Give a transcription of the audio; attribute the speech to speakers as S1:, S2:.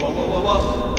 S1: Baba baba.